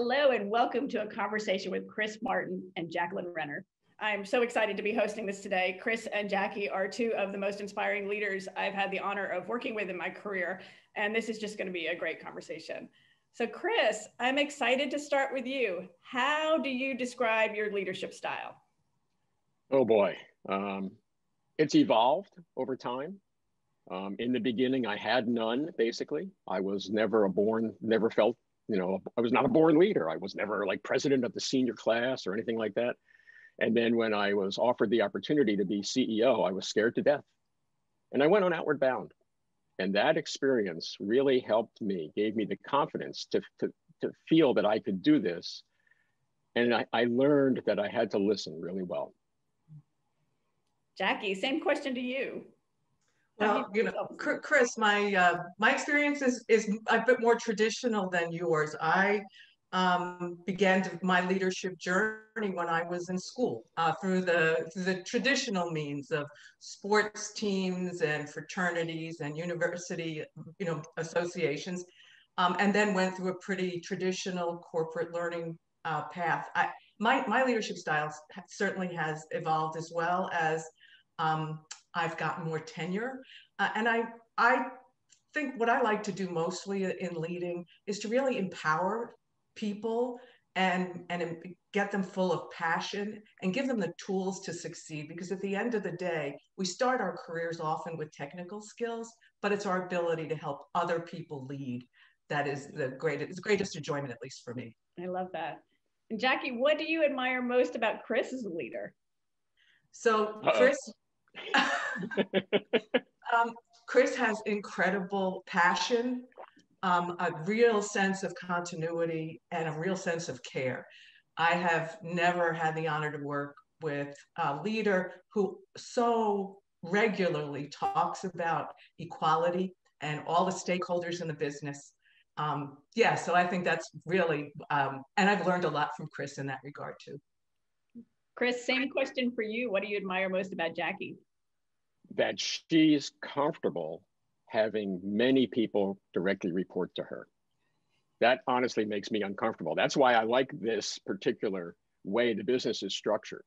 Hello, and welcome to a conversation with Chris Martin and Jacqueline Renner. I'm so excited to be hosting this today. Chris and Jackie are two of the most inspiring leaders I've had the honor of working with in my career, and this is just going to be a great conversation. So, Chris, I'm excited to start with you. How do you describe your leadership style? Oh boy, um, it's evolved over time. Um, in the beginning, I had none, basically. I was never a born, never felt you know, I was not a born leader. I was never like president of the senior class or anything like that. And then when I was offered the opportunity to be CEO, I was scared to death. And I went on Outward Bound. And that experience really helped me, gave me the confidence to, to, to feel that I could do this. And I, I learned that I had to listen really well. Jackie, same question to you. Well, you know, Chris, my uh, my experience is is a bit more traditional than yours. I um, began to, my leadership journey when I was in school uh, through the through the traditional means of sports teams and fraternities and university, you know, associations, um, and then went through a pretty traditional corporate learning uh, path. I, my my leadership style certainly has evolved as well as um, I've gotten more tenure. Uh, and I, I think what I like to do mostly in leading is to really empower people and, and get them full of passion and give them the tools to succeed. Because at the end of the day, we start our careers often with technical skills, but it's our ability to help other people lead that is the greatest, the greatest enjoyment, at least for me. I love that. And Jackie, what do you admire most about Chris as a leader? So Chris, um, Chris has incredible passion, um, a real sense of continuity, and a real sense of care. I have never had the honor to work with a leader who so regularly talks about equality and all the stakeholders in the business. Um, yeah, so I think that's really, um, and I've learned a lot from Chris in that regard too. Chris, same question for you. What do you admire most about Jackie? That she's comfortable having many people directly report to her. That honestly makes me uncomfortable. That's why I like this particular way the business is structured.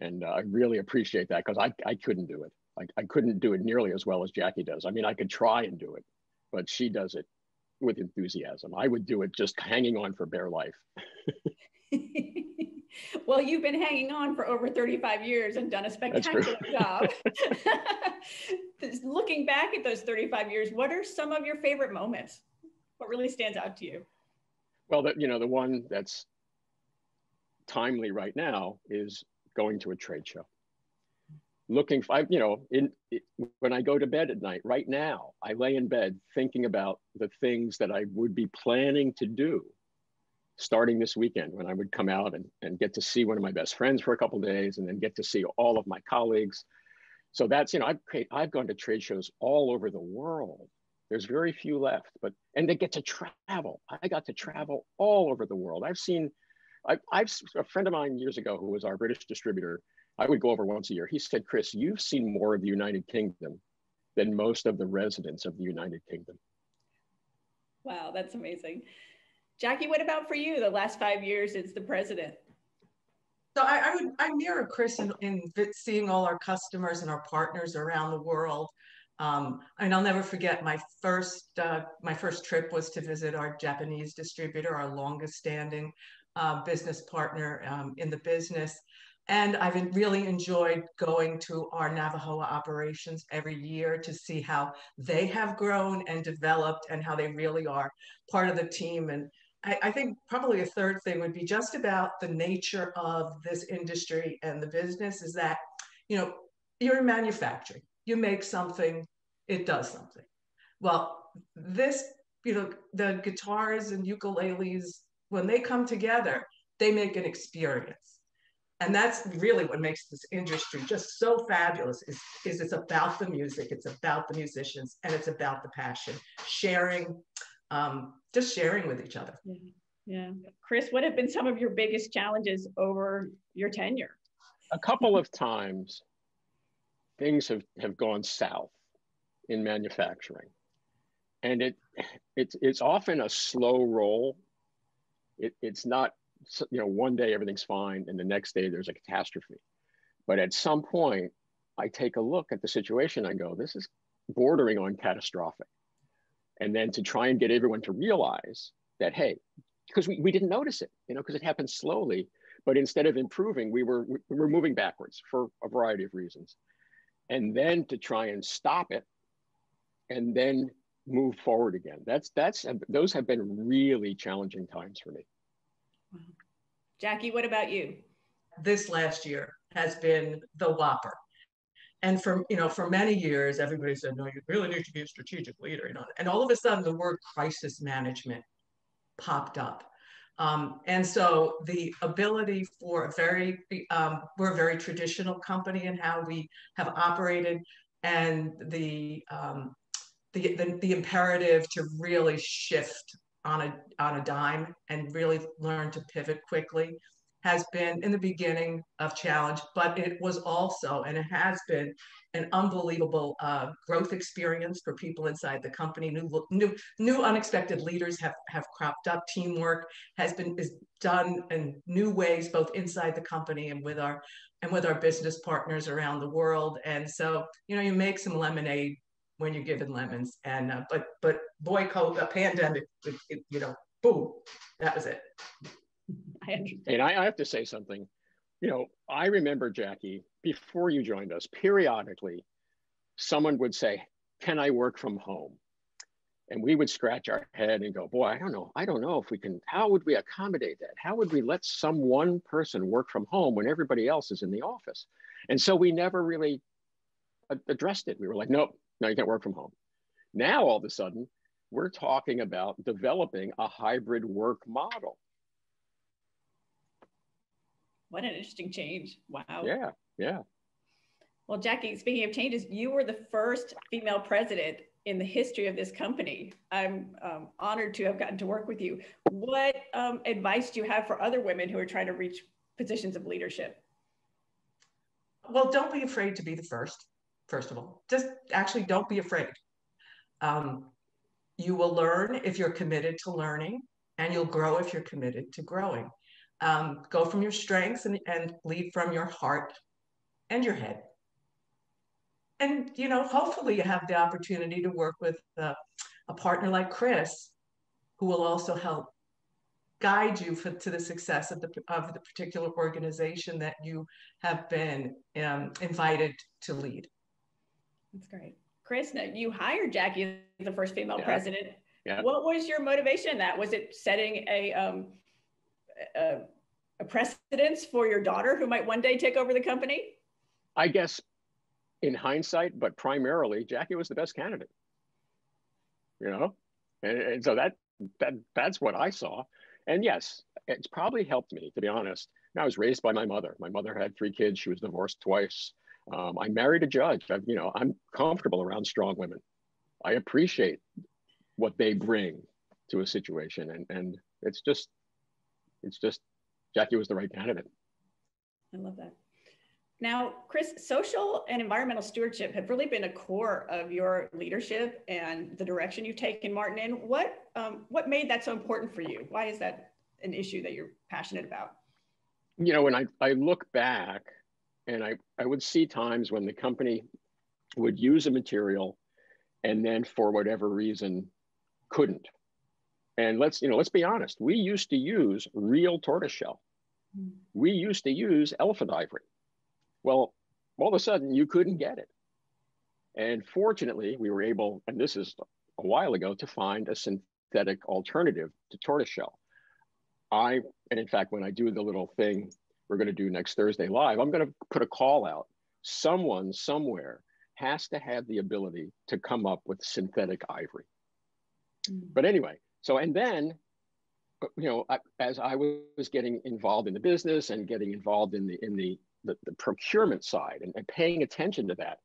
And uh, I really appreciate that because I, I couldn't do it. I, I couldn't do it nearly as well as Jackie does. I mean, I could try and do it, but she does it with enthusiasm. I would do it just hanging on for bare life. well, you've been hanging on for over 35 years and done a spectacular job. Looking back at those 35 years, what are some of your favorite moments? What really stands out to you? Well, that you know, the one that's timely right now is going to a trade show. Looking, for, you know, in it, when I go to bed at night, right now, I lay in bed thinking about the things that I would be planning to do starting this weekend when I would come out and, and get to see one of my best friends for a couple days and then get to see all of my colleagues. So that's, you know, I've, I've gone to trade shows all over the world. There's very few left, but, and they get to travel. I got to travel all over the world. I've seen, I, I've, a friend of mine years ago who was our British distributor, I would go over once a year. He said, Chris, you've seen more of the United Kingdom than most of the residents of the United Kingdom. Wow, that's amazing. Jackie, what about for you? The last five years as the president. So I, I would I mirror Chris in, in, seeing all our customers and our partners around the world. Um, and I'll never forget my first uh, my first trip was to visit our Japanese distributor, our longest standing uh, business partner um, in the business. And I've really enjoyed going to our Navojoa operations every year to see how they have grown and developed and how they really are part of the team. And I, I, think probably a third thing would be just about the nature of this industry and the business is that, you know, you're in manufacturing, you make something, it does something. Well, this, you know, the guitars and ukuleles, when they come together, they make an experience. And that's really what makes this industry just so fabulous is, is it's about the music, it's about the musicians, and it's about the passion, sharing um, just sharing with each other. Yeah. yeah. Chris, what have been some of your biggest challenges over your tenure? A couple of times things have, have gone south in manufacturing. And it, it's, it's often a slow roll. It, it's not, you know, one day everything's fine and the next day there's a catastrophe. But at some point, I take a look at the situation. I go, this is bordering on catastrophic. And then to try and get everyone to realize that, hey, because we, we didn't notice it, you know, because it happened slowly. But instead of improving, we were, we were moving backwards for a variety of reasons. And then to try and stop it and then move forward again. That's, that's, those have been really challenging times for me. Jackie, what about you? This last year has been the whopper and for you know for many years everybody said no you really need to be a strategic leader you know? And all of a sudden the word crisis management popped up. Um, and so the ability for a very um, we're a very traditional company in how we have operated and the, um, the, the the imperative to really shift on a on a dime and really learn to pivot quickly has been in the beginning of challenge, but it was also, and it has been an unbelievable uh, growth experience for people inside the company. New, new, new unexpected leaders have, have cropped up. Teamwork has been is done in new ways, both inside the company and with our and with our business partners around the world. And so, you know, you make some lemonade when you're given lemons. And uh, but but boy, a pandemic, it, it, you know, boom, that was it. I understand. And I, I have to say something. You know, I remember, Jackie, before you joined us, periodically, someone would say, Can I work from home? And we would scratch our head and go, Boy, I don't know. I don't know if we can, how would we accommodate that? How would we let some one person work from home when everybody else is in the office? And so we never really addressed it. We were like, Nope, no, you can't work from home. Now, all of a sudden, we're talking about developing a hybrid work model what an interesting change. Wow. Yeah, yeah. Well, Jackie, speaking of changes, you were the first female president in the history of this company. I'm um, honored to have gotten to work with you. What um, advice do you have for other women who are trying to reach positions of leadership? Well, don't be afraid to be the first, first of all. Just actually don't be afraid. Um, you will learn if you're committed to learning, and you'll grow if you're committed to growing. Um, go from your strengths and, and lead from your heart and your head. And, you know, hopefully you have the opportunity to work with uh, a partner like Chris, who will also help guide you for, to the success of the, of the particular organization that you have been um, invited to lead. That's great. Chris, you hired Jackie as the first female yeah. president. Yeah. What was your motivation in that? Was it setting a um, a, a precedence for your daughter who might one day take over the company? I guess in hindsight, but primarily Jackie was the best candidate. You know, and, and, so that that that's what I saw. And yes, it's probably helped me to be honest. I was raised by my mother. My mother had three kids. She was divorced twice. Um, I married a judge. I've, you know, I'm comfortable around strong women. I appreciate what they bring to a situation, and and it's just it's just Jackie was the right candidate. I love that. Now, Chris, social and environmental stewardship have really been a core of your leadership and the direction you've taken Martin in. What um, what made that so important for you? Why is that an issue that you're passionate about? You know, when I, I look back and I, I would see times when the company would use a material and then for whatever reason couldn't and let's, you know, let's be honest, we used to use real tortoiseshell. Mm. We used to use elephant ivory. Well, all of a sudden you couldn't get it. And fortunately, we were able, and this is a while ago, to find a synthetic alternative to tortoiseshell. I, and in fact, when I do the little thing we're going to do next Thursday live, I'm going to put a call out. Someone somewhere has to have the ability to come up with synthetic ivory. Mm. But anyway, so, and then, you know, as I was getting involved in the business and getting involved in the in the the, the procurement side and, and, paying attention to that,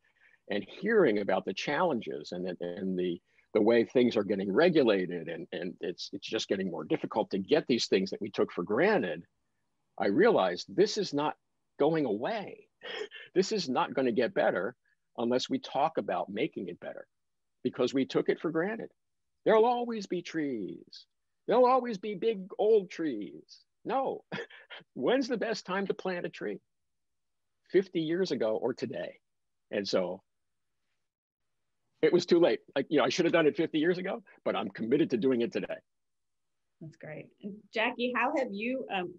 and hearing about the challenges and and the the way things are getting regulated and and it's it's just getting more difficult to get these things that we took for granted. I realized this is not going away. This is not going to get better unless we talk about making it better because we took it for granted. There'll always be trees. There'll always be big old trees. No. When's the best time to plant a tree? 50 years ago or today? And so it was too late. Like, you know, I should have done it 50 years ago, but I'm committed to doing it today. That's great. And Jackie, how have you um,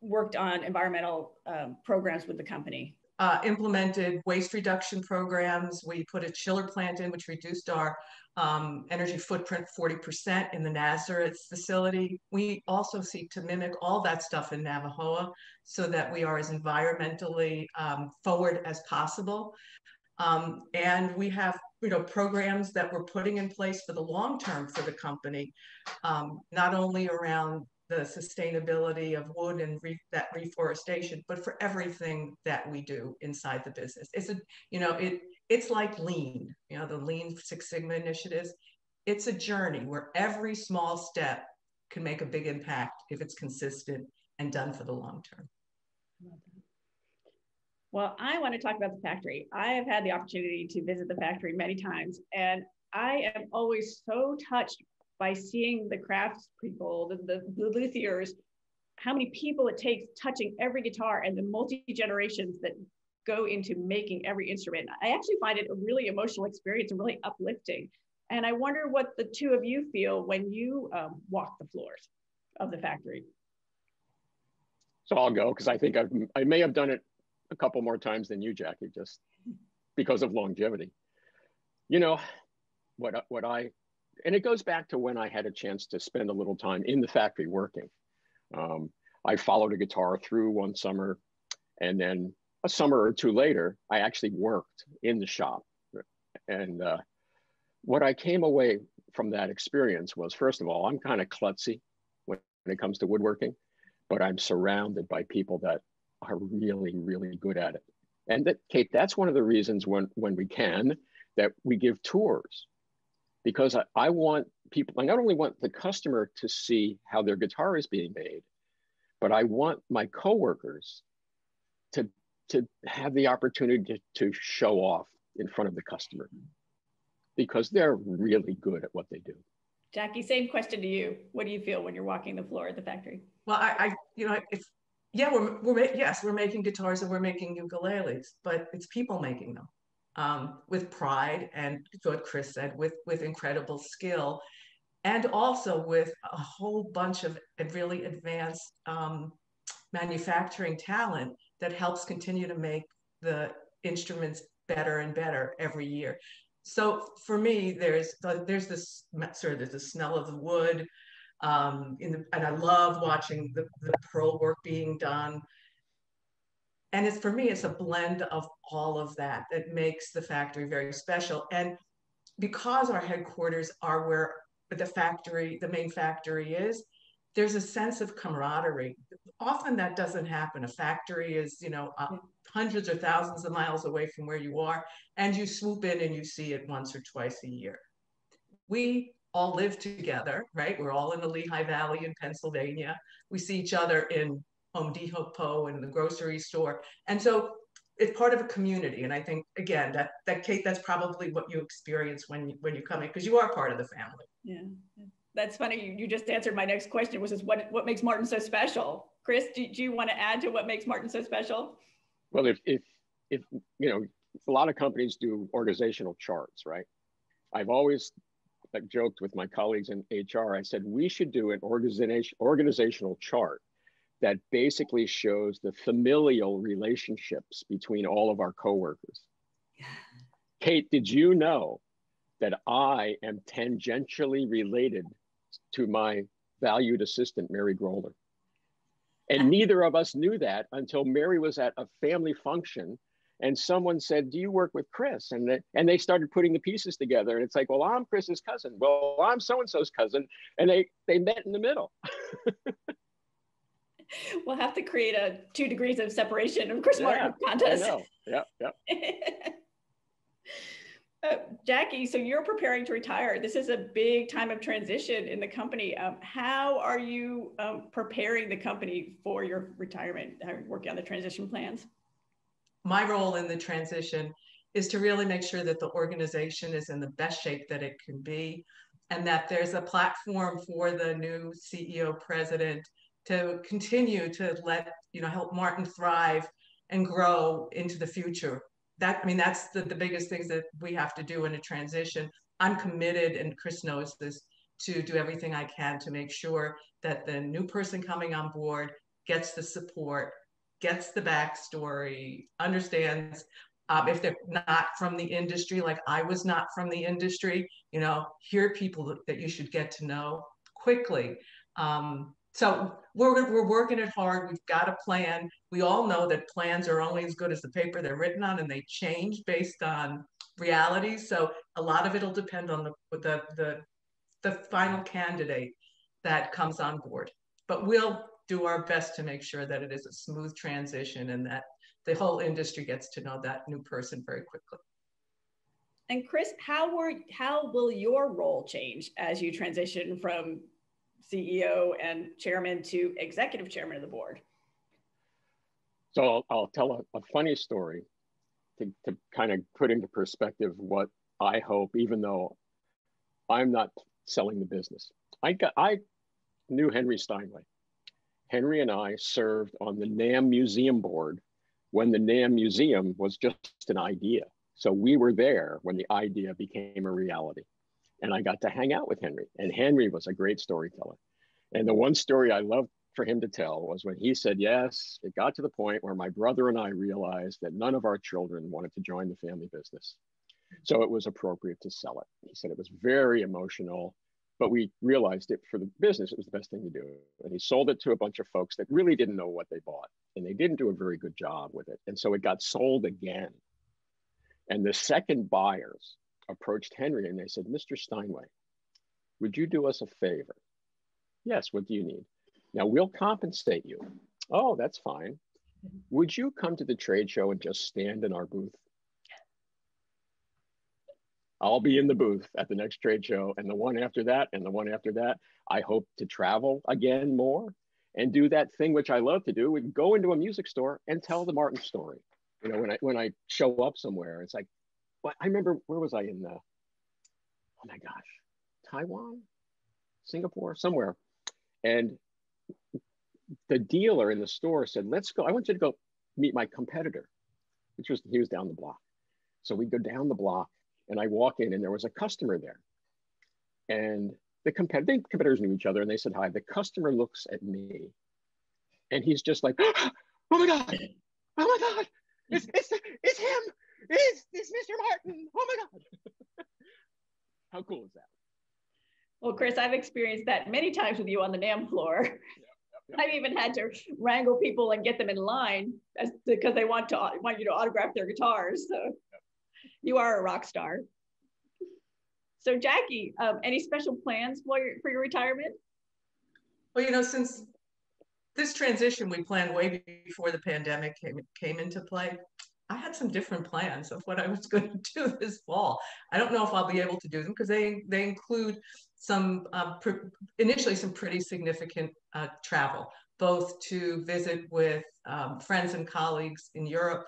worked on environmental um, programs with the company? Uh, implemented waste reduction programs. We put a chiller plant in, which reduced our um, energy footprint 40% in the Nazareth facility. We also seek to mimic all that stuff in Navojoa so that we are as environmentally um, forward as possible. Um, and we have you know programs that we're putting in place for the long term for the company, um, not only around the sustainability of wood and re that reforestation, but for everything that we do inside the business. It's a you know it it's like lean, you know the Lean Six Sigma initiatives. It's a journey where every small step can make a big impact if it's consistent and done for the long term. Well, I want to talk about the factory. I have had the opportunity to visit the factory many times, and I am always so touched by seeing the craftspeople, the, the, the luthiers, how many people it takes touching every guitar and the multi generations that go into making every instrument. I actually find it a really emotional experience and really uplifting. And I wonder what the two of you feel when you um, walk the floors of the factory. So I'll go because I think I've, I may have done it a couple more times than you, Jackie, just because of longevity. You know, what, what I, and it goes back to when I had a chance to spend a little time in the factory working. Um, I followed a guitar through one summer, and then a summer or two later, I actually worked in the shop. And uh, what I came away from that experience was, first of all, I'm kind of klutzy when, when it comes to woodworking, but I'm surrounded by people that are really, really good at it. And that, Kate, that's one of the reasons when, when we can, that we give tours. Because I, I want people, I not only want the customer to see how their guitar is being made, but I want my coworkers to, to have the opportunity to, to show off in front of the customer because they're really good at what they do. Jackie, same question to you. What do you feel when you're walking the floor at the factory? Well, I, I you know, if yeah, we're, we're yes, we're making guitars and we're making ukuleles, but it's people making them um, with pride and what Chris said, with with incredible skill, and also with a whole bunch of really advanced um, manufacturing talent that helps continue to make the instruments better and better every year. So for me, there's there's this sort of there's the smell of the wood, um, in the, and I love watching the, the pearl work being done. And it's for me, it's a blend of all of that that makes the factory very special. And because our headquarters are where the factory, the main factory is, there's a sense of camaraderie. Often that doesn't happen. A factory is, you know, uh, hundreds or thousands of miles away from where you are, and you swoop in and you see it once or twice a year. We all live together, right? We're all in the Lehigh Valley in Pennsylvania. We see each other in Home Depot and the grocery store. And so it's part of a community. And I think again, that that Kate, that's probably what you experience when you when you come in, because you are part of the family. Yeah. That's funny. You, you just answered my next question, which is what what makes Martin so special? Chris, do, do you want to add to what makes Martin so special? Well, if if if you know, a lot of companies do organizational charts, right? I've always I joked with my colleagues in HR. I said we should do an organization organizational chart that basically shows the familial relationships between all of our coworkers. Yeah. Kate, did you know that I am tangentially related to my valued assistant, Mary Groller? And neither of us knew that until Mary was at a family function and someone said, "Do you work with Chris?" And they, and they started putting the pieces together, and it's like, "Well, I'm Chris's cousin. Well, I'm so and so's cousin," and they they met in the middle. we'll have to create a two degrees of separation of Chris yeah, Martin contest. Yeah, yeah. uh, Jackie, so you're preparing to retire. This is a big time of transition in the company. Um, how are you um, preparing the company for your retirement? How are you working on the transition plans? my role in the transition is to really make sure that the organization is in the best shape that it can be. and that there's a platform for the new CEO president to continue to let you know help Martin thrive and grow into the future. That I mean that's the, the biggest things that we have to do in a transition. I'm committed, and Chris knows this, to do everything I can to make sure that the new person coming on board gets the support, gets the backstory, understands um, if they're not from the industry, like I was not from the industry, you know, here people that, that you should get to know quickly. Um, so we're, we're working it hard. We've got a plan. We all know that plans are only as good as the paper they're written on and they change based on reality. So a lot of it'll depend on the, the, the, the final candidate that comes on board. But we'll do our best to make sure that it is a smooth transition and that the whole industry gets to know that new person very quickly. And Chris, how were how will your role change as you transition from CEO and chairman to executive chairman of the board? So I'll, I'll tell a, a, funny story to, to kind of put into perspective what I hope, even though I'm not selling the business. I got I knew Henry Steinway. Henry and I served on the NAMM Museum Board when the NAMM Museum was just an idea. So we were there when the idea became a reality. And I got to hang out with Henry. And Henry was a great storyteller. And the one story I loved for him to tell was when he said, Yes, it got to the point where my brother and I realized that none of our children wanted to join the family business. So it was appropriate to sell it. He said it was very emotional but we realized it for the business, it was the best thing to do. And he sold it to a bunch of folks that really didn't know what they bought and they didn't do a very good job with it. And so it got sold again. And the second buyers approached Henry and they said, Mr. Steinway, would you do us a favor? Yes, what do you need? Now we'll compensate you. Oh, that's fine. Would you come to the trade show and just stand in our booth? I'll be in the booth at the next trade show and the one after that and the one after that. I hope to travel again more and do that thing which I love to do. We go into a music store and tell the Martin story. You know, when I when I show up somewhere, it's like, well, I remember where was I in the oh my gosh, Taiwan, Singapore, somewhere. And the dealer in the store said, let's go. I want you to go meet my competitor, which was he was down the block. So we go down the block and I walk in and there was a customer there. And the, compet- the competitors knew each other and they said hi. The customer looks at me and he's just like, oh my God, oh my God, it's, it's, it's him, it's, this Mr. Martin, oh my God. How cool is that? Well, Chris, I've experienced that many times with you on the NAMM floor. I've even had to wrangle people and get them in line as, because they want to want you to autograph their guitars. So you are a rock star. So Jackie, um, any special plans for your, for your retirement? Well, you know, since this transition we planned way before the pandemic came, came into play, I had some different plans of what I was going to do this fall. I don't know if I'll be able to do them because they they include some uh, initially some pretty significant uh, travel, both to visit with um, friends and colleagues in Europe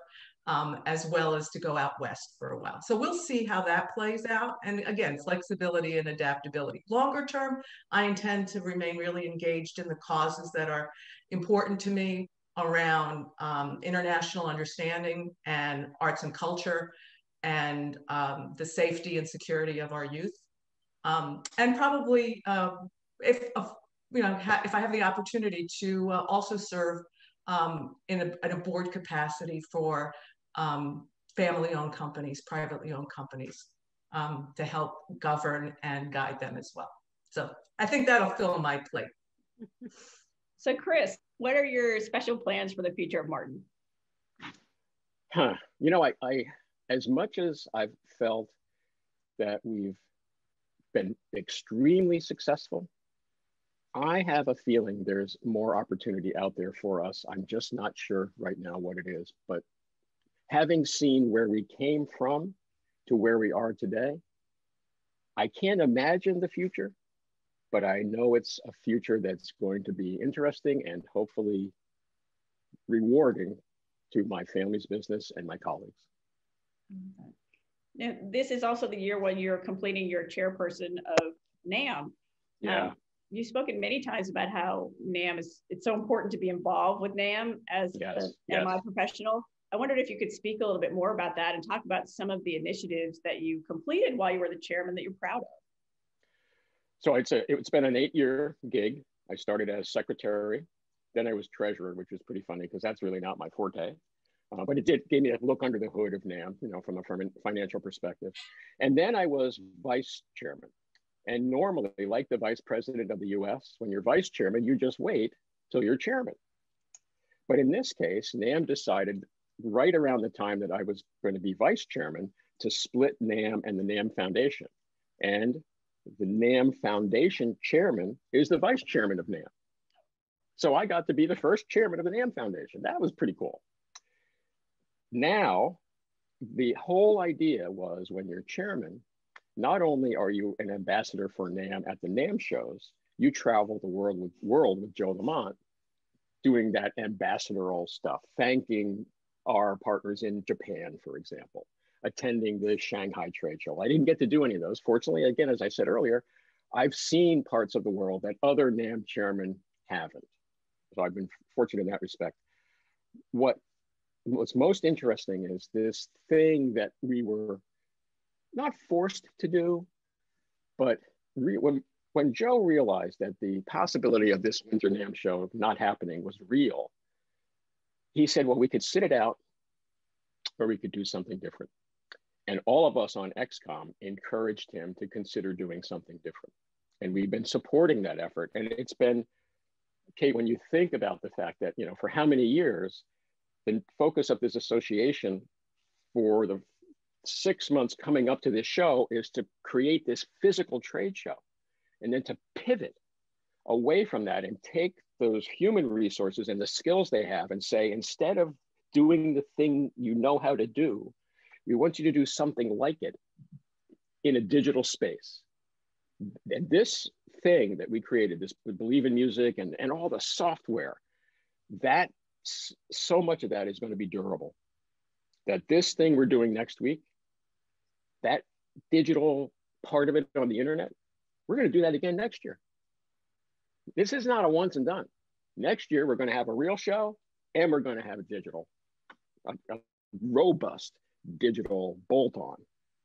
um, as well as to go out west for a while. So we'll see how that plays out. And again, flexibility and adaptability. Longer term, I intend to remain really engaged in the causes that are important to me around um, international understanding and arts and culture and um, the safety and security of our youth. Um, and probably uh, if, uh, you know, if I have the opportunity to uh, also serve um, in, a, in a board capacity for um, family owned companies, privately owned companies to help govern and guide them as well. So I think that'll fill my plate. So, Chris, what are your special plans for the future of Martin? Huh. You know, I, I as much as I've felt that we've been extremely successful, I have a feeling there's more opportunity out there for us. I'm just not sure right now what it is, but having seen where we came from to where we are today, I can't imagine the future, but I know it's a future that's going to be interesting and hopefully rewarding to my family's business and my colleagues. Now, this is also the year when you're completing your chairperson of NAMM. Yeah. Um, you've spoken many times about how NAMM is it's so important to be involved with NAMM as yes, an yes. MI professional. I wondered if you could speak a little bit more about that and talk about some of the initiatives that you completed while you were the chairman that you're proud of. So it's a, it's been an eight year gig. I started as secretary, then I was treasurer, which was pretty funny because that's really not my forte. Uh, but it did gave me a look under the hood of NAMM, you know, from a financial perspective. And then I was vice chairman. And normally, like the vice president of the US, when you're vice chairman, you just wait till you're chairman. But in this case, NAMM decided right around the time that I was going to be vice chairman to split NAMM and the NAMM Foundation. And the NAMM Foundation chairman is the vice chairman of NAMM. So I got to be the first chairman of the NAMM Foundation. That was pretty cool. Now, the whole idea was when you're chairman, not only are you an ambassador for NAMM at the NAMM shows, you travel the world with, world with Joe Lamond doing that ambassadorial stuff, thanking our partners in Japan, for example, attending the Shanghai trade show. I didn't get to do any of those. Fortunately, again, as I said earlier, I've seen parts of the world that other NAMM chairmen haven't. So I've been fortunate in that respect. What what's most interesting is this thing that we were not forced to do, but re- when when Joe realized that the possibility of this Winter NAMM show not happening was real, he said, well, we could sit it out or we could do something different. And all of us on XCOM encouraged him to consider doing something different. And we've been supporting that effort. And it's been, Kate, when you think about the fact that, you know, for how many years, the focus of this association for the six months coming up to this show is to create this physical trade show and then to pivot away from that and take those human resources and the skills they have and say, instead of doing the thing you know how to do, we want you to do something like it in a digital space. And this thing that we created, this Believe in Music and, and all the software, that so much of that is going to be durable. That this thing we're doing next week, that digital part of it on the internet, we're going to do that again next year. This is not a once and done. Next year, we're going to have a real show and we're going to have a digital, a, a robust digital bolt on.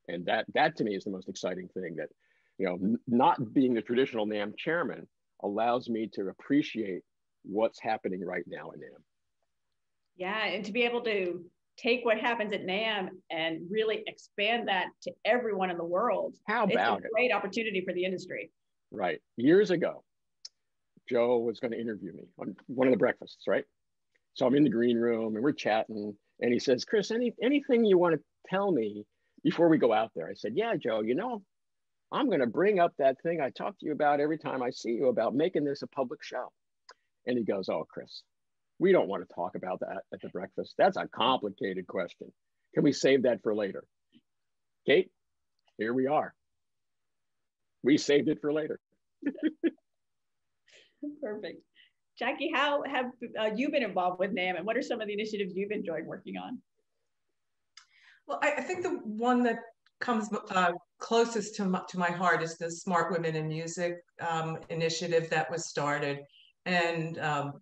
And that, that to me is the most exciting thing that, you know, not being the traditional NAMM chairman allows me to appreciate what's happening right now in NAMM. Yeah, and to be able to take what happens at NAMM and really expand that to everyone in the world. How about it's a great opportunity for the industry. Right. Years ago, Joe was going to interview me on one of the breakfasts, right? So I'm in the green room and we're chatting, and he says, "Chris, any anything you want to tell me before we go out there?" I said, "Yeah, Joe. You know, I'm going to bring up that thing I talk to you about every time I see you about making this a public show." And he goes, "Oh, Chris, we don't want to talk about that at the breakfast. That's a complicated question. Can we save that for later?" Kate, here we are. We saved it for later. Perfect. Jackie, how have uh, you been involved with NAMM and what are some of the initiatives you've enjoyed working on? Well, I, I think the one that comes uh, closest to my, to my heart is the Smart Women in Music um, initiative that was started. And um,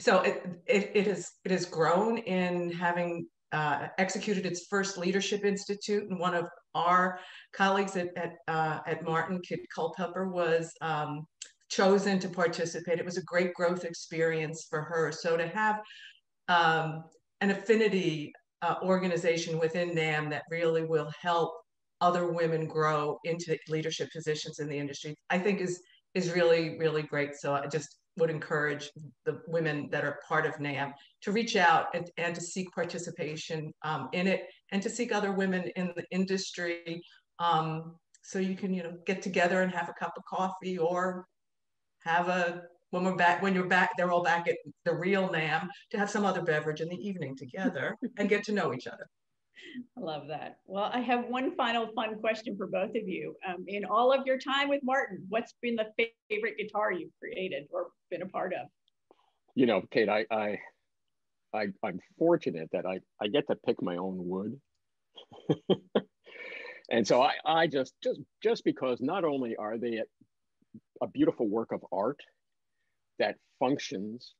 so it, it, it, has, it has grown in having uh, executed its first leadership institute. And one of our colleagues at, at, uh, at Martin, Kit Culpepper, was um, chosen to participate. It was a great growth experience for her. So to have um, an affinity uh, organization within NAMM that really will help other women grow into leadership positions in the industry, I think is is really really great. So I just would encourage the women that are part of NAMM to reach out and, and to seek participation um, in it and to seek other women in the industry um, so you can you know get together and have a cup of coffee or have a when we're back when you're back they're all back at the real NAMM to have some other beverage in the evening together and get to know each other. I love that. Well, I have one final fun question for both of you. Um, in all of your time with Martin, what's been the favorite guitar you've created or been a part of? You know, Kate, I, I, I I'm fortunate that I, I get to pick my own wood. and so I, I just just just because not only are they a beautiful work of art that functions,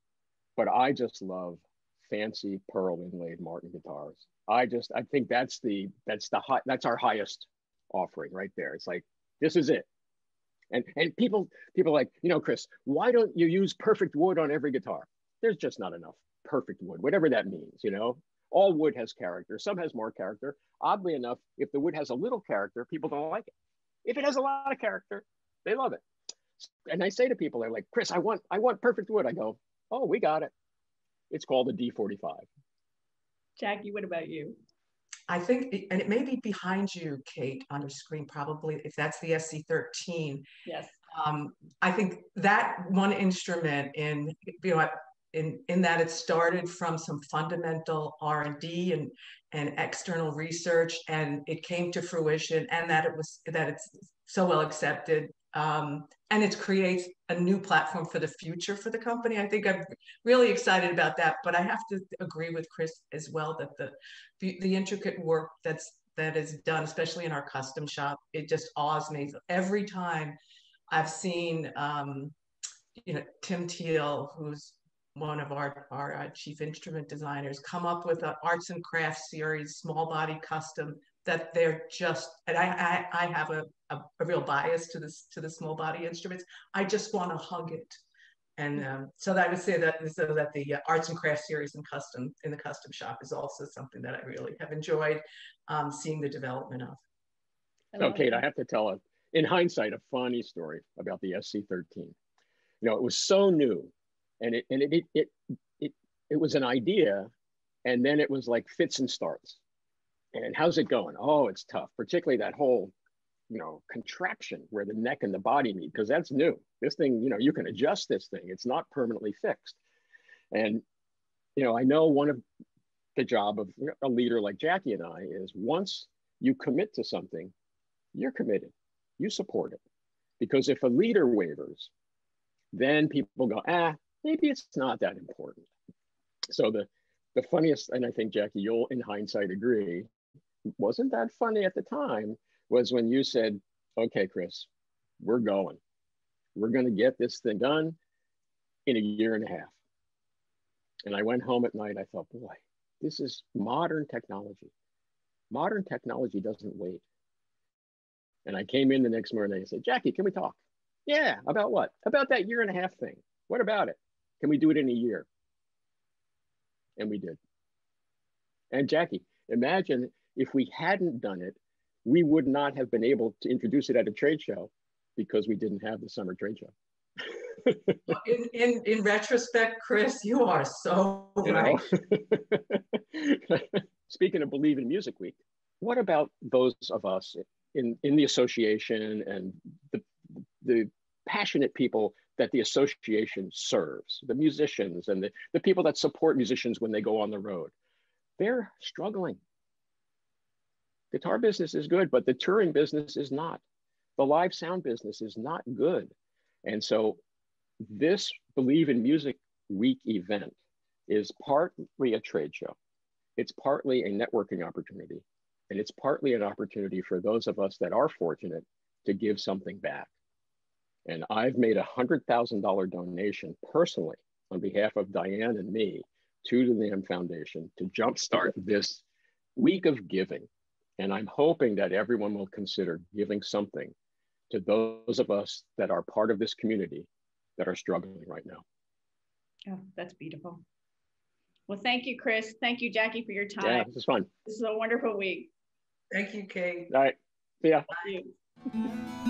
but I just love fancy pearl inlaid Martin guitars. I just I think that's the that's the high, that's our highest offering right there. It's like this is it. And and people people like, you know, Chris, why don't you use perfect wood on every guitar? There's just not enough perfect wood, whatever that means, you know. All wood has character. Some has more character. Oddly enough, if the wood has a little character, people don't like it. If it has a lot of character, they love it. And I say to people, they're like, Chris, I want I want perfect wood. I go, oh, we got it. It's called a D45. Jackie, what about you? I think, and it may be behind you, Kate, on your screen, probably, if that's the SC13. Yes. Um, I think that one instrument in, you know, in, in that it started from some fundamental R&D and, and external research, and it came to fruition, and that it was, that it's so well accepted um, and it creates a new platform for the future for the company. I think I'm really excited about that. But I have to agree with Chris as well that the the, intricate work that's that is done, especially in our custom shop, it just awes me every time I've seen, um, you know, Tim Teel, who's one of our, our uh, chief instrument designers, come up with an arts and crafts series, small body custom that they're just and I I, I have a, a, a, real bias to this to the small body instruments. I just want to hug it. And um, so I would say that so that the uh, arts and crafts series and custom in the custom shop is also something that I really have enjoyed um, seeing the development of. So Kate, I have to tell a, in hindsight, a funny story about the SC13. You know, it was so new and it, and it, it, it, it, it was an idea and then it was like fits and starts and how's it going? Oh, it's tough, particularly that whole, you know, contraction where the neck and the body meet, because that's new. This thing, you know, you can adjust this thing. It's not permanently fixed. And, you know, I know one of the job of a leader like Jackie and I is once you commit to something, you're committed. You support it. Because if a leader wavers, then people go, ah, maybe it's not that important. So the the funniest, and I think Jackie, you'll in hindsight agree, wasn't that funny at the time was when you said, okay, Chris, we're going. We're going to get this thing done in a year and a half. And I went home at night. I thought, boy, this is modern technology. Modern technology doesn't wait. And I came in the next morning and I said, Jackie, can we talk? Yeah, about what? About that year and a half thing. What about it? Can we do it in a year? And we did. And Jackie, imagine if we hadn't done it, we would not have been able to introduce it at a trade show because we didn't have the summer trade show. in, in, in retrospect, Chris, you are so you right. Speaking of Believe in Music Week, what about those of us in, in the association and the, the passionate people that the association serves, the musicians and the, the people that support musicians when they go on the road? They're struggling guitar business is good, but the touring business is not. The live sound business is not good. And so this Believe in Music Week event is partly a trade show. It's partly a networking opportunity. And it's partly an opportunity for those of us that are fortunate to give something back. And I've made a $100,000 donation personally on behalf of Diane and me to the NAMM Foundation to jumpstart this week of giving and I'm hoping that everyone will consider giving something to those of us that are part of this community that are struggling right now. Oh, that's beautiful. Well, thank you, Chris. Thank you, Jackie, for your time. Yeah, this is fun. This is a wonderful week. Thank you, Kate. All right. See ya. Bye.